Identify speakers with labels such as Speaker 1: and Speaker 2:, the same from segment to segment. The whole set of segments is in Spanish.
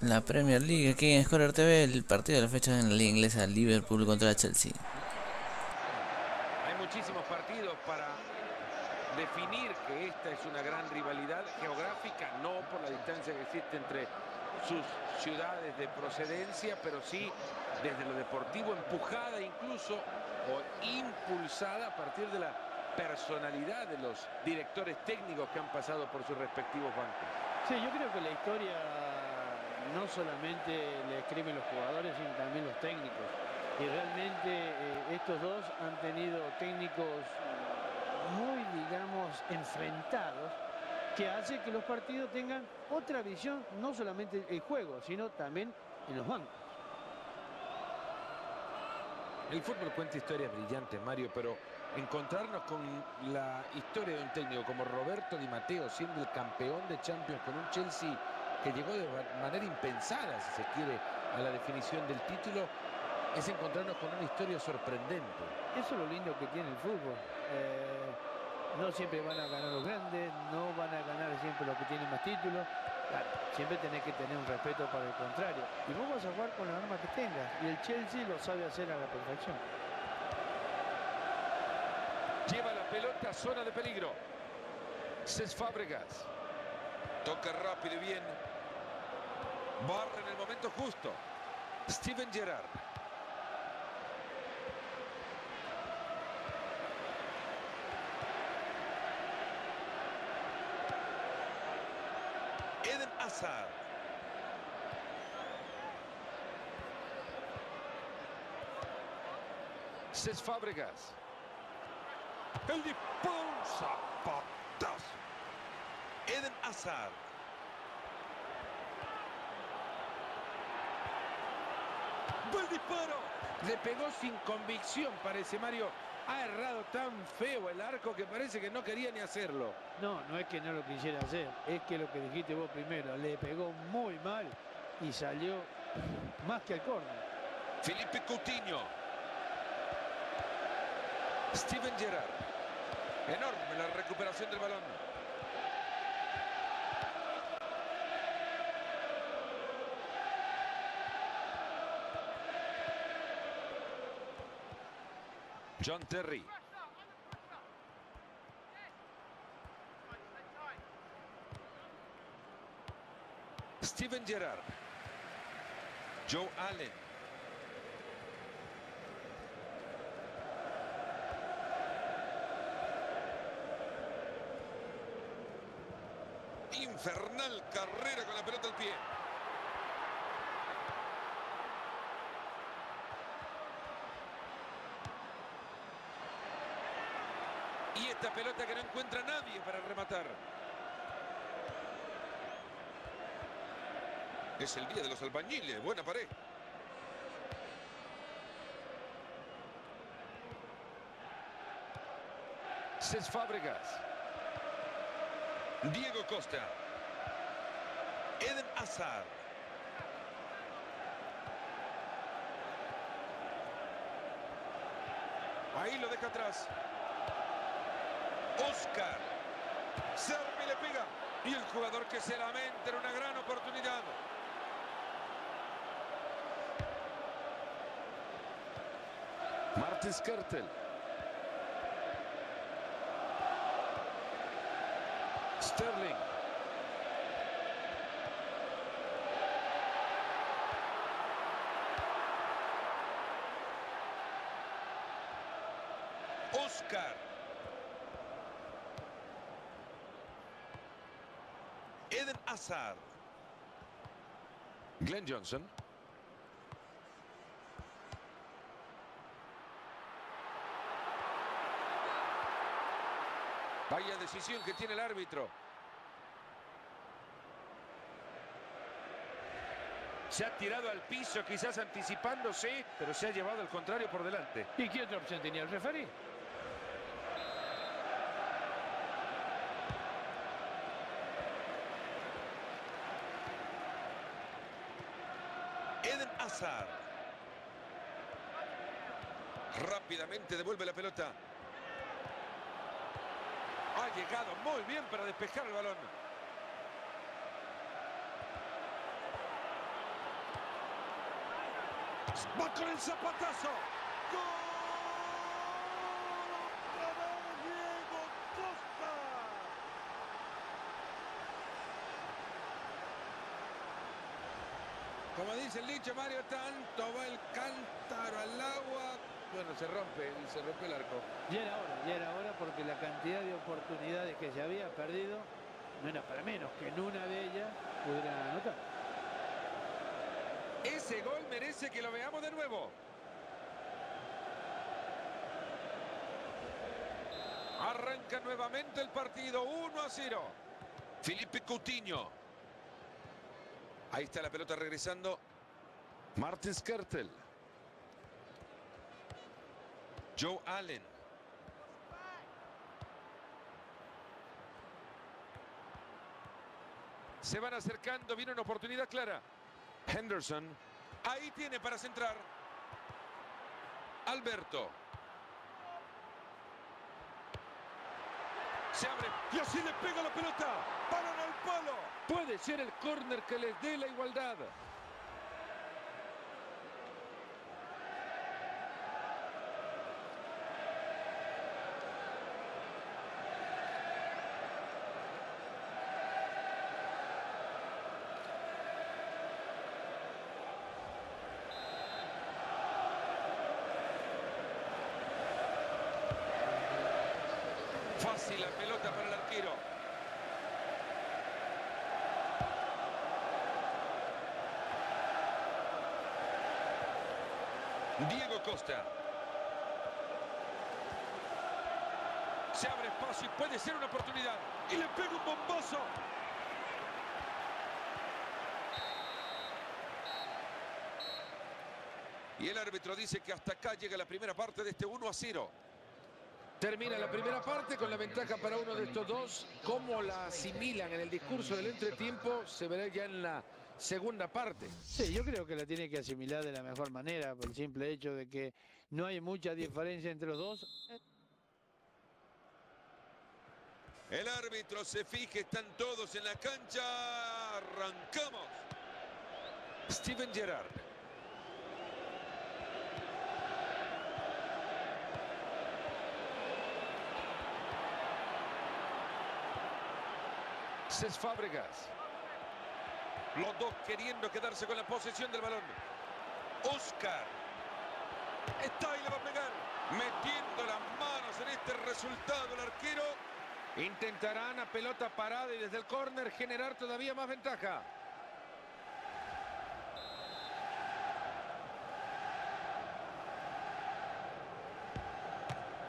Speaker 1: La Premier League aquí en Scorer TV, el partido de la fecha en la liga inglesa Liverpool contra Chelsea.
Speaker 2: Hay muchísimos partidos para definir que esta es una gran rivalidad geográfica, no por la distancia que existe entre sus ciudades de procedencia, pero sí desde lo deportivo, empujada incluso o impulsada a partir de la personalidad de los directores técnicos que han pasado por sus respectivos bancos.
Speaker 3: Sí, yo creo que la historia no solamente le escriben los jugadores, sino también los técnicos. Y realmente eh, estos dos han tenido técnicos muy, digamos, enfrentados, que hace que los partidos tengan otra visión, no solamente el juego, sino también en los bancos.
Speaker 2: El fútbol cuenta historias brillantes, Mario, pero encontrarnos con la historia de un técnico como Roberto Di Matteo, siendo el campeón de Champions con un Chelsea que llegó de manera impensada, si se quiere, a la definición del título, es encontrarnos con una historia sorprendente.
Speaker 3: Eso es lo lindo que tiene el fútbol. Eh, no siempre van a ganar los grandes, no van a ganar siempre los que tienen más títulos. siempre tenés que tener un respeto para el contrario. Y vos vas a jugar con la arma que tengas. Y el Chelsea lo sabe hacer a la perfección.
Speaker 2: Lleva la pelota, zona de peligro. Cés Fábregas. Toca rápido y bien. Barra en el momento justo. Steven Gerrard. Eden Hazard. Cés Fábregas. El disparo, zapatazo. Eden Hazard. ¡Buen disparo! Le pegó sin convicción, parece Mario. Ha errado tan feo el arco que parece que no quería ni hacerlo.
Speaker 3: No, no es que no lo quisiera hacer. Es que lo que dijiste vos primero. Le pegó muy mal y salió más que al córner.
Speaker 2: Felipe Coutinho. Steven Gerrard. Enorme la recuperación del balón. John Terry. Steven Gerrard. Joe Allen. Infernal carrera con la pelota al pie. Y esta pelota que no encuentra nadie para rematar. Es el día de los albañiles. Buena pared. Cés Fábregas. Diego Costa. Eden Hazard. Ahí lo deja atrás. Oscar. Servi le pega. Y el jugador que se lamenta en una gran oportunidad. Martins Kertel. Sterling. Oscar. Eden Hazard. Glenn Johnson. Vaya decisión que tiene el árbitro. Se ha tirado al piso, quizás anticipándose, pero se ha llevado al contrario por delante.
Speaker 3: ¿Y qué otra opción tenía el referee?
Speaker 2: Rápidamente devuelve la pelota. Ha llegado muy bien para despejar el balón. Va con el zapatazo. ¡Gol! Dice el dicho Mario, tanto va el cántaro al agua. Bueno, se rompe y se rompe el arco.
Speaker 3: Ya era hora, ya era hora porque la cantidad de oportunidades que se había perdido no era para menos que en una de ellas pudiera anotar.
Speaker 2: Ese gol merece que lo veamos de nuevo. Arranca nuevamente el partido 1 a 0. Felipe Coutinho. Ahí está la pelota regresando. Martin Skertel. Joe Allen. Se van acercando, viene una oportunidad clara. Henderson. Ahí tiene para centrar. Alberto. Se abre y así le pega la pelota. Paran al palo. Puede ser el córner que les dé la igualdad. Fácil la pelota para el arquero. Diego Costa. Se abre espacio y puede ser una oportunidad. Y le pega un bombazo. Y el árbitro dice que hasta acá llega la primera parte de este 1 a 0. Termina la primera parte con la ventaja para uno de estos dos. Cómo la asimilan en el discurso del entretiempo se verá ya en la segunda parte.
Speaker 3: Sí, yo creo que la tiene que asimilar de la mejor manera por el simple hecho de que no hay mucha diferencia entre los dos.
Speaker 2: El árbitro se fija, están todos en la cancha. Arrancamos. Steven Gerrard. Cés Fábregas. Los dos queriendo quedarse con la posesión del balón. Oscar. Está y le va a pegar. Metiendo las manos en este resultado el arquero. Intentarán a pelota parada y desde el córner generar todavía más ventaja.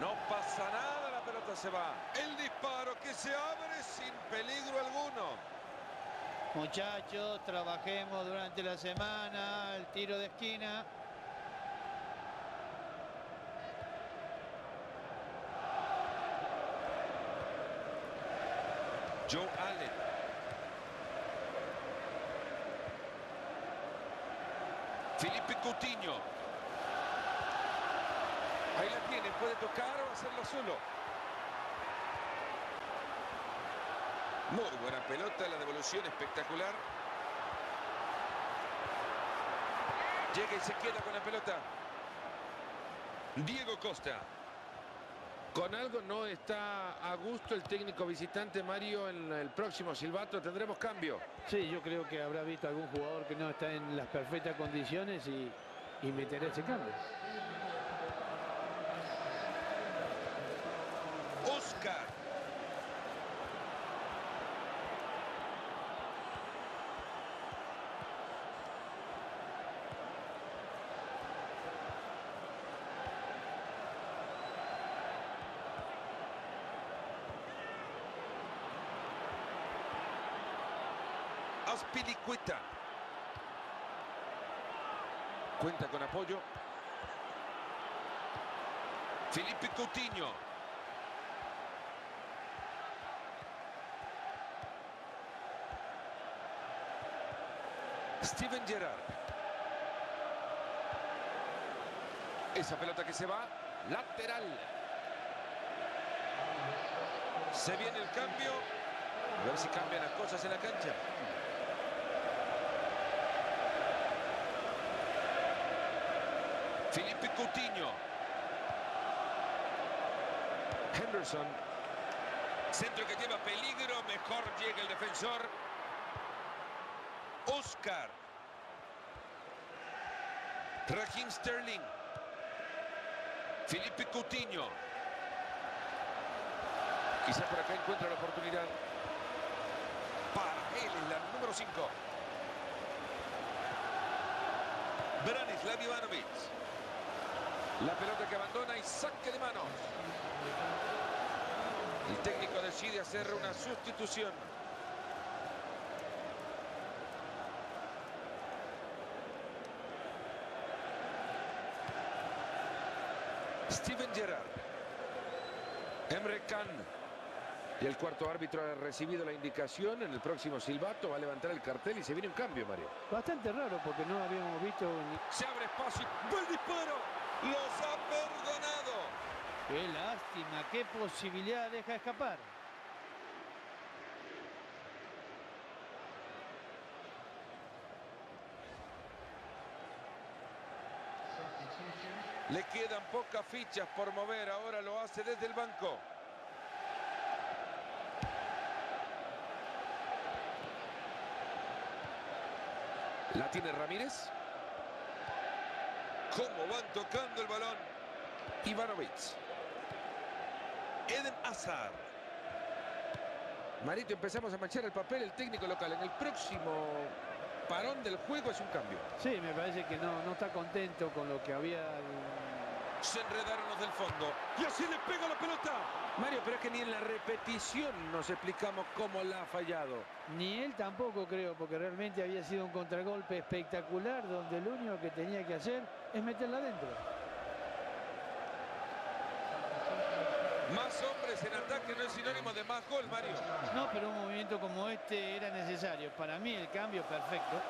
Speaker 2: No pasa nada, la pelota se va. El disparo que se abre sin peligro alguno.
Speaker 3: Muchachos, trabajemos durante la semana, el tiro de esquina.
Speaker 2: Joe Allen. Felipe Coutinho. Ahí la tiene, puede tocar o hacerlo solo. Muy buena pelota, la devolución espectacular. Llega y se queda con la pelota. Diego Costa. Con algo no está a gusto el técnico visitante Mario en el próximo silbato. Tendremos cambio.
Speaker 3: Sí, yo creo que habrá visto algún jugador que no está en las perfectas condiciones y, y meterá ese cambio.
Speaker 2: Oscar. Aspilicueta. Cuenta con apoyo. Felipe Coutinho. Steven Gerrard. Esa pelota que se va, lateral. Se viene el cambio. A ver si cambian las cosas en la cancha. Felipe Coutinho. Henderson. Centro que lleva peligro. Mejor llega el defensor. Oscar. Raheem Sterling. Felipe Coutinho. Quizá por acá encuentra la oportunidad. Para él la número 5. Branislav Ivanovic. La pelota que abandona y saque de manos. El técnico decide hacer una sustitución. Steven Gerrard. Emre Can. Y el cuarto árbitro ha recibido la indicación. En el próximo silbato va a levantar el cartel y se viene un cambio, Mario.
Speaker 3: Bastante raro porque no habíamos visto ni...
Speaker 2: Se abre espacio y buen disparo. Los ha perdonado.
Speaker 3: Qué lástima, qué posibilidad deja escapar.
Speaker 2: Le quedan pocas fichas por mover. Ahora lo hace desde el banco. La tiene Ramírez. ¿Cómo van tocando el balón? Ivanovic. Eden Hazard. Marito, empezamos a manchar el papel el técnico local. En el próximo parón del juego es un cambio.
Speaker 3: Sí, me parece que no, no está contento con lo que había...
Speaker 2: Se enredaron los del fondo. Y así le pega la pelota. Mario, pero es que ni en la repetición nos explicamos cómo la ha fallado.
Speaker 3: Ni él tampoco creo, porque realmente había sido un contragolpe espectacular donde lo único que tenía que hacer es meterla adentro.
Speaker 2: Más hombres en ataque no es sinónimo de más gol, Mario.
Speaker 3: No, pero un movimiento como este era necesario. Para mí el cambio perfecto.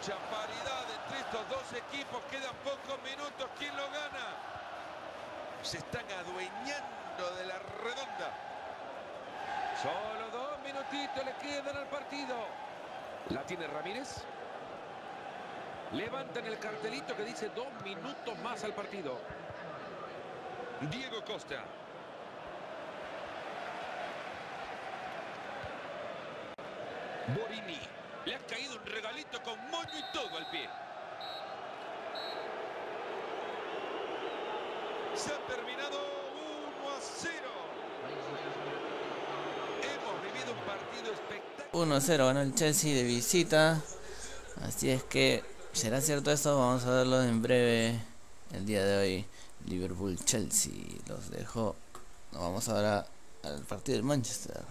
Speaker 2: Mucha paridad entre estos dos equipos. Quedan pocos minutos. ¿Quién lo gana? Se están adueñando de la redonda. Solo dos minutitos le quedan al partido. La tiene Ramírez. Levantan el cartelito que dice dos minutos más al partido. Diego Costa. Borini. Le ha caído un regalito con moño y todo al pie. Se ha terminado 1 a 0. Hemos vivido un partido espectacular.
Speaker 1: 1-0 ganó el Chelsea de visita. Así es que, ¿será cierto esto? Vamos a verlo en breve el día de hoy. Liverpool-Chelsea los dejo. Nos vamos ahora al partido del Manchester.